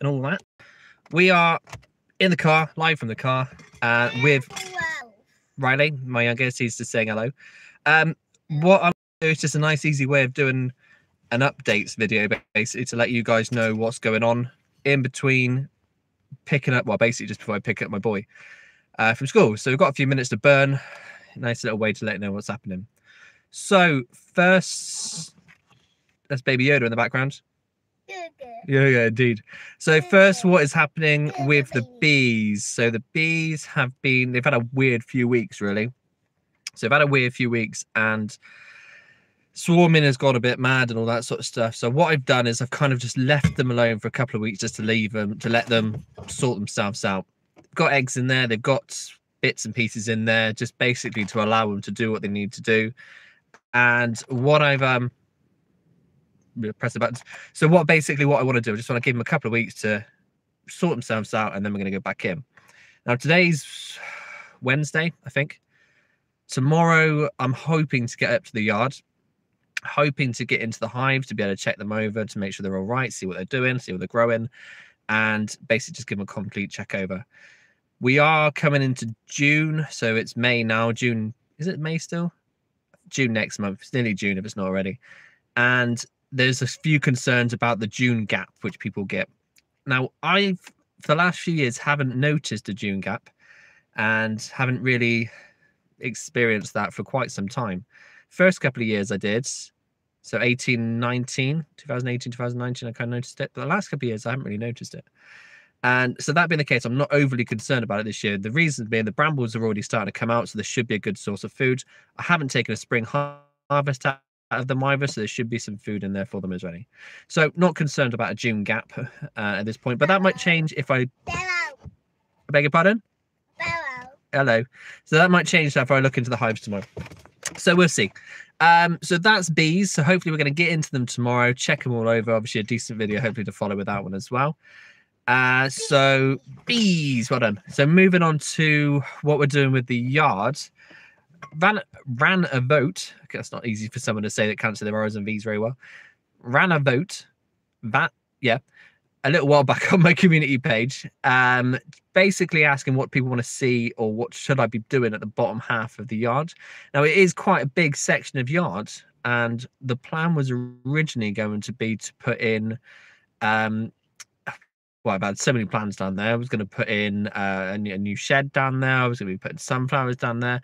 and all that. We are in the car, live from the car, uh, with Riley, my youngest. He's just saying hello. Um, what I'm doing is just a nice, easy way of doing an updates video, basically, to let you guys know what's going on in between picking up, well, basically just before I pick up my boy uh, from school. So we've got a few minutes to burn. Nice little way to let you know what's happening. So first, that's Baby Yoda in the background. Yeah, yeah, indeed. So first, what is happening with the bees? So the bees have been, they've had a weird few weeks, really. So they've had a weird few weeks and swarming has gone a bit mad and all that sort of stuff. So what I've done is I've kind of just left them alone for a couple of weeks just to leave them, to let them sort themselves out. Got eggs in there, they've got bits and pieces in there, just basically to allow them to do what they need to do. And what I've um press the buttons. So what basically what I want to do, I just want to give them a couple of weeks to sort themselves out, and then we're going to go back in. Now today's Wednesday, I think. Tomorrow, I'm hoping to get up to the yard, hoping to get into the hive to be able to check them over to make sure they're all right, see what they're doing, see what they're growing, and basically just give them a complete check over. We are coming into June, so it's May now. June is it May still? June next month. It's nearly June if it's not already. And there's a few concerns about the June gap which people get. Now, I've for the last few years haven't noticed a June gap and haven't really experienced that for quite some time. First couple of years I did. So 18, 19, 2018, 2019, I kind of noticed it. But the last couple of years, I haven't really noticed it. And so that being the case, I'm not overly concerned about it this year. The reason being the brambles are already starting to come out, so this should be a good source of food. I haven't taken a spring harvest out of them either, so there should be some food in there for them as well. So not concerned about a June gap uh, at this point, but that might change if I. Hello. I beg your pardon. Hello. Hello. So that might change if I look into the hives tomorrow. So we'll see. Um, so that's bees. So hopefully we're going to get into them tomorrow, check them all over. Obviously, a decent video, hopefully to follow with that one as well. Uh, so bees, well done. So moving on to what we're doing with the yard. Ran ran a vote. Okay, that's not easy for someone to say that can't say their R's and V's very well. Ran a vote. That yeah, a little while back on my community page, um, basically asking what people want to see or what should I be doing at the bottom half of the yard. Now it is quite a big section of yard, and the plan was originally going to be to put in um well, I've had so many plans down there. I was going to put in uh, a, new, a new shed down there. I was going to be putting sunflowers down there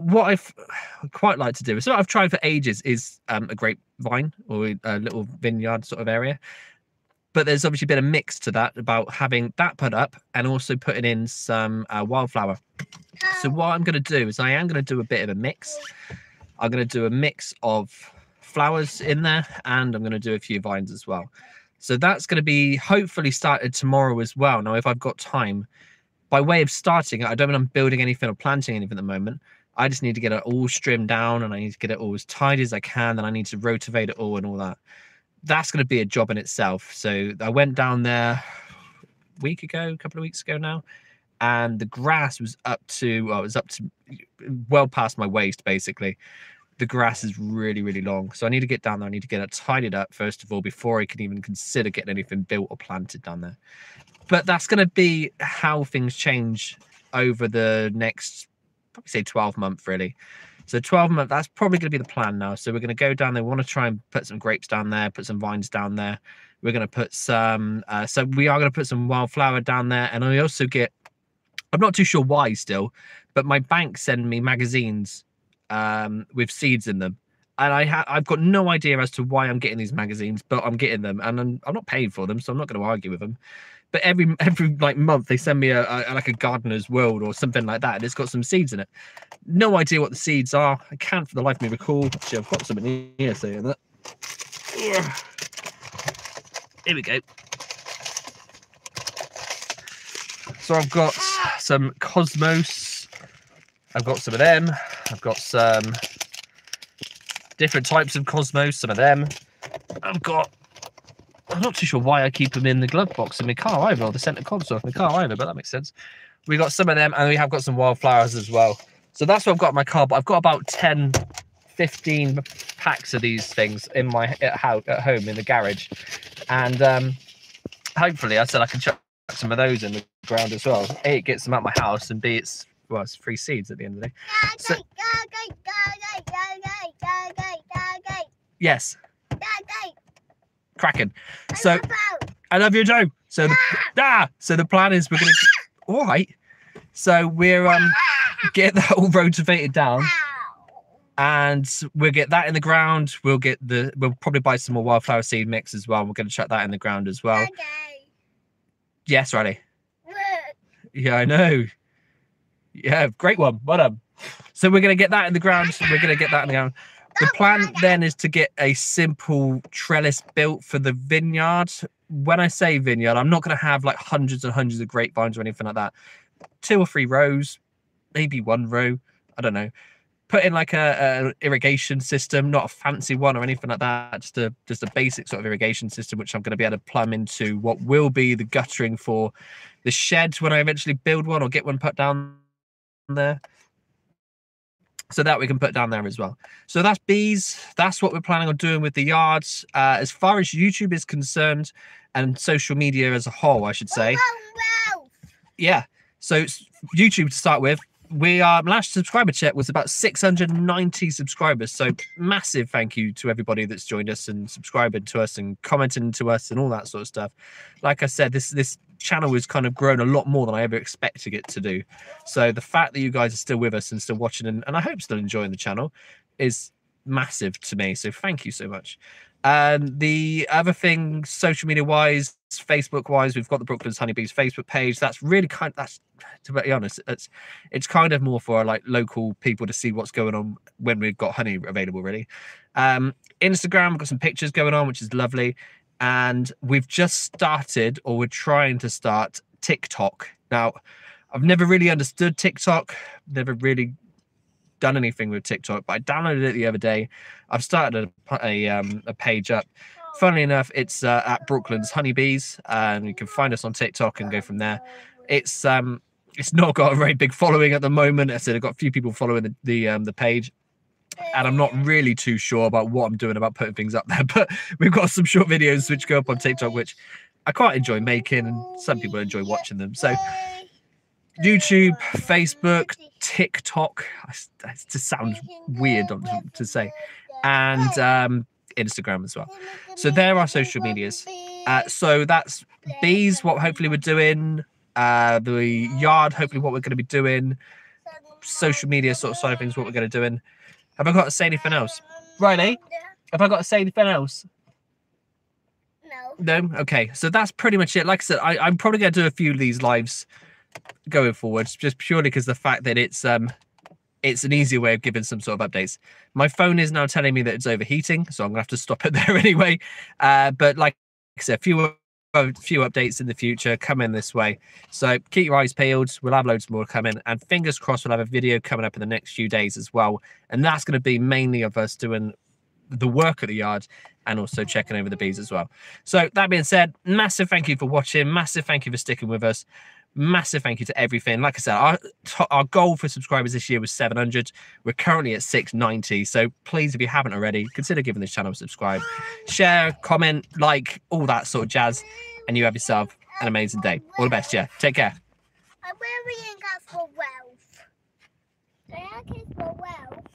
what I've quite like to do is I've tried for ages is um, a grapevine or a little vineyard sort of area. But there's obviously been a mix to that about having that put up and also putting in some uh, wildflower. So what I'm going to do is I am going to do a bit of a mix. I'm going to do a mix of flowers in there and I'm going to do a few vines as well. So that's going to be hopefully started tomorrow as well. Now, if I've got time, by way of starting I don't mean I'm building anything or planting anything at the moment. I just need to get it all trimmed down and I need to get it all as tidy as I can. Then I need to rotivate it all and all that. That's going to be a job in itself. So I went down there a week ago, a couple of weeks ago now, and the grass was up to, well, it was up to well past my waist, basically. The grass is really, really long. So I need to get down there. I need to get it tidied up, first of all, before I can even consider getting anything built or planted down there. But that's going to be how things change over the next probably say 12 month really. So 12 month, that's probably going to be the plan now. So we're going to go down there. We want to try and put some grapes down there, put some vines down there. We're going to put some, uh, so we are going to put some wildflower down there. And I also get, I'm not too sure why still, but my bank send me magazines um, with seeds in them. And I ha- I've got no idea as to why I'm getting these magazines, but I'm getting them and I'm, I'm not paying for them. So I'm not going to argue with them but every every like month they send me a, a, like a gardener's world or something like that and it's got some seeds in it. No idea what the seeds are. I can't for the life of me recall. Actually i've got something here saying that. Here we go. So i've got some cosmos. I've got some of them. I've got some different types of cosmos some of them. I've got I'm not too sure why I keep them in the glove box in my car either, or the centre console of my car either, but that makes sense. We got some of them, and we have got some wildflowers as well. So that's what I've got in my car, but I've got about 10, 15 packs of these things in my at, at home in the garage. And um, hopefully, I said I can chuck some of those in the ground as well. A, it gets them out my house, and B, it's well, it's free seeds at the end of the day. So- Yes, cracking. So I love you, Joe. So the ah, so the plan is we're gonna all right. So we're um get that all rotivated down, and we'll get that in the ground. We'll get the we'll probably buy some more wildflower seed mix as well. We're gonna chuck that in the ground as well. Yes, Riley. Yeah, I know. Yeah, great one. Well done. So we're gonna get that in the ground. We're gonna get that in the ground. The plan then is to get a simple trellis built for the vineyard. When I say vineyard, I'm not going to have like hundreds and hundreds of grapevines or anything like that. Two or three rows, maybe one row. I don't know. Put in like a, a irrigation system, not a fancy one or anything like that. Just a just a basic sort of irrigation system, which I'm going to be able to plumb into what will be the guttering for the shed when I eventually build one or get one put down there so that we can put down there as well. So that's bees. That's what we're planning on doing with the yards. Uh, as far as YouTube is concerned, and social media as a whole, I should say. Yeah. So YouTube to start with. We are last subscriber check was about 690 subscribers. So massive thank you to everybody that's joined us and subscribing to us and commenting to us and all that sort of stuff. Like I said, this this channel has kind of grown a lot more than I ever expected it to do. So the fact that you guys are still with us and still watching and, and I hope still enjoying the channel is massive to me. So thank you so much. And the other thing, social media wise, Facebook wise, we've got the Brooklands Honeybees Facebook page. That's really kind. That's to be honest, it's it's kind of more for like local people to see what's going on when we've got honey available. Really, um, Instagram, we've got some pictures going on, which is lovely. And we've just started, or we're trying to start TikTok. Now, I've never really understood TikTok, never really done anything with TikTok, but I downloaded it the other day. I've started a a, um, a page up. Funnily enough, it's uh, at Brooklands Honeybees, and you can find us on TikTok and go from there. It's um, it's not got a very big following at the moment. I said I've got a few people following the the um, the page, and I'm not really too sure about what I'm doing about putting things up there. But we've got some short videos which go up on TikTok, which I quite enjoy making, and some people enjoy watching them. So YouTube, Facebook, TikTok. I s- That just sounds weird to say, and um, Instagram as well. So there are social medias. Uh, so that's bees. What hopefully we're doing. Uh, the yard. Hopefully what we're going to be doing. Social media sort of side of things. What we're going to do doing. Have I got to say anything else? Riley? Have I got to say anything else? No. No. Okay. So that's pretty much it. Like I said, I, I'm probably going to do a few of these lives going forwards, just purely because the fact that it's um it's an easier way of giving some sort of updates. My phone is now telling me that it's overheating, so I'm gonna have to stop it there anyway. Uh, but like I said, a few a few updates in the future coming this way. So keep your eyes peeled. We'll have loads more coming, and fingers crossed, we'll have a video coming up in the next few days as well. And that's going to be mainly of us doing the work at the yard and also checking over the bees as well. So that being said, massive thank you for watching. Massive thank you for sticking with us. Massive thank you to everything. Like I said, our our goal for subscribers this year was 700. We're currently at 690. So please, if you haven't already, consider giving this channel a subscribe, share, comment, like, all that sort of jazz. And you have yourself an amazing day. All the best, yeah. Take care. I'm cats for wealth. For wealth.